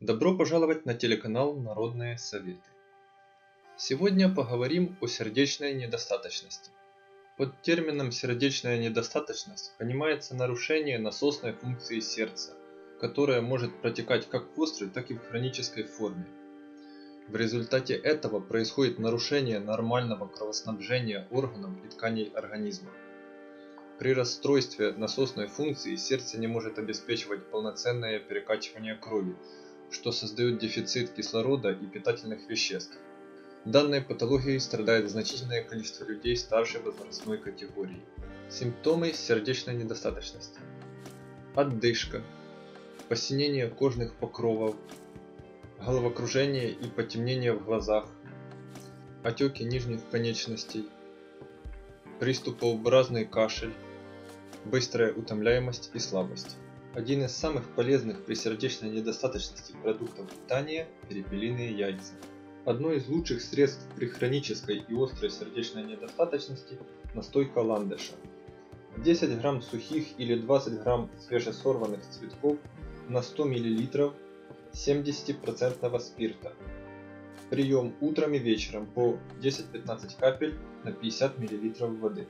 Добро пожаловать на телеканал Народные Советы. Сегодня поговорим о сердечной недостаточности. Под термином сердечная недостаточность понимается нарушение насосной функции сердца, которое может протекать как в острой, так и в хронической форме. В результате этого происходит нарушение нормального кровоснабжения органов и тканей организма. При расстройстве насосной функции сердце не может обеспечивать полноценное перекачивание крови, что создает дефицит кислорода и питательных веществ. Данной патологией страдает значительное количество людей старшей возрастной категории. Симптомы сердечной недостаточности. Отдышка, посинение кожных покровов, головокружение и потемнение в глазах, отеки нижних конечностей, приступообразный кашель, быстрая утомляемость и слабость. Один из самых полезных при сердечной недостаточности продуктов питания – перепелиные яйца. Одно из лучших средств при хронической и острой сердечной недостаточности – настойка ландыша. 10 грамм сухих или 20 грамм свежесорванных цветков на 100 мл 70% спирта. Прием утром и вечером по 10-15 капель на 50 мл воды.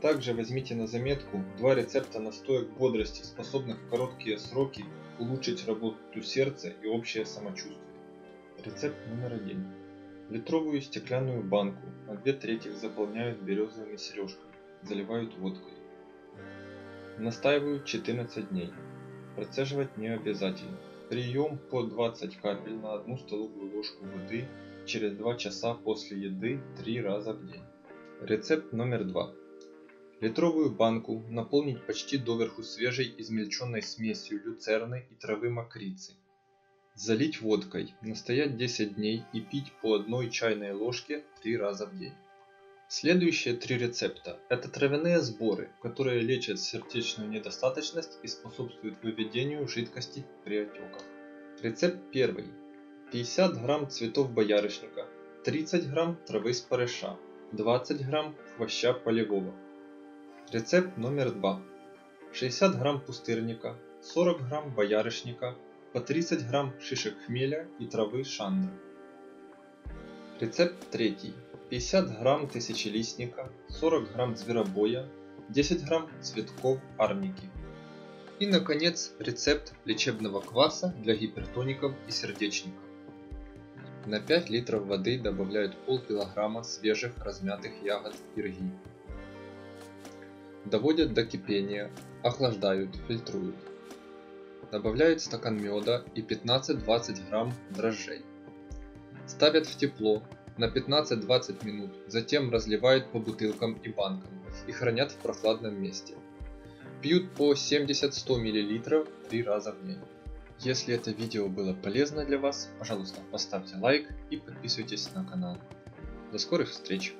Также возьмите на заметку два рецепта настоек бодрости, способных в короткие сроки улучшить работу сердца и общее самочувствие. Рецепт номер один. Литровую стеклянную банку на 2 трети заполняют березовыми сережками, заливают водкой. Настаивают 14 дней. Процеживать не обязательно. Прием по 20 капель на 1 столовую ложку воды через 2 часа после еды 3 раза в день. Рецепт номер 2. Литровую банку наполнить почти доверху свежей измельченной смесью люцерны и травы мокрицы. Залить водкой, настоять 10 дней и пить по одной чайной ложке 3 раза в день. Следующие три рецепта – это травяные сборы, которые лечат сердечную недостаточность и способствуют выведению жидкости при отеках. Рецепт первый. 50 грамм цветов боярышника, 30 грамм травы спареша, 20 грамм хвоща полевого. Рецепт номер 2. 60 грамм пустырника, 40 грамм боярышника, по 30 грамм шишек хмеля и травы шандра. Рецепт третий. 50 грамм тысячелистника, 40 грамм зверобоя, 10 грамм цветков арники. И наконец рецепт лечебного кваса для гипертоников и сердечников. На 5 литров воды добавляют полкилограмма свежих размятых ягод ирги. Доводят до кипения, охлаждают, фильтруют. Добавляют стакан меда и 15-20 грамм дрожжей. Ставят в тепло на 15-20 минут, затем разливают по бутылкам и банкам и хранят в прохладном месте. Пьют по 70-100 мл 3 раза в день. Если это видео было полезно для вас, пожалуйста поставьте лайк и подписывайтесь на канал. До скорых встреч!